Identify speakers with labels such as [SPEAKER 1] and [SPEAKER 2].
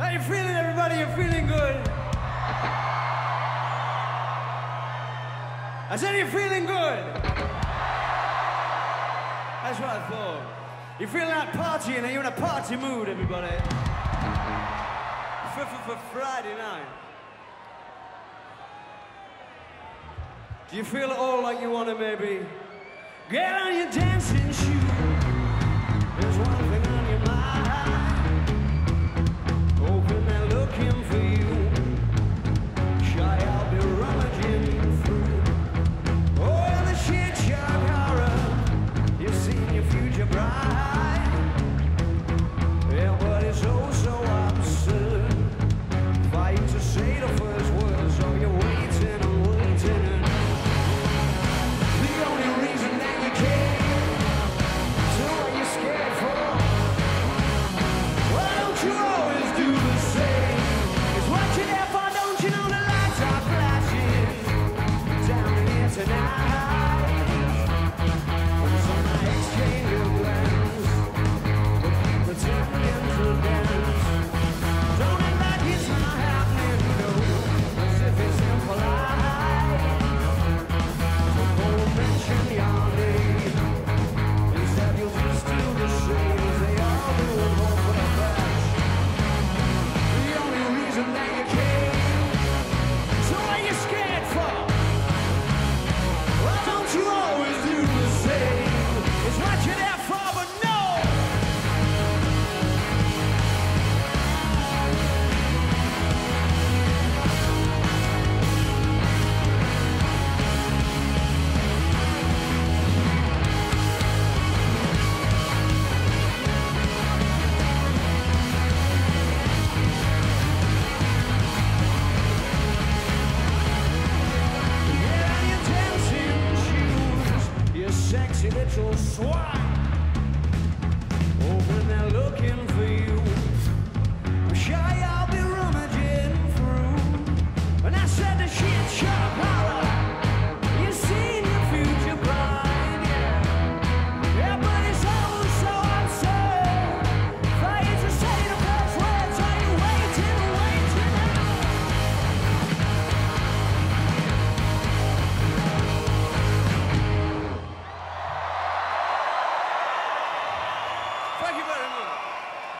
[SPEAKER 1] How you feeling, everybody? You're feeling good. I said you're feeling good. That's what I thought. You're feeling like partying, are you in a party mood, everybody? For, for, for Friday night. Do you feel at all like you want to maybe get on your dancing? beautiful. individual swine.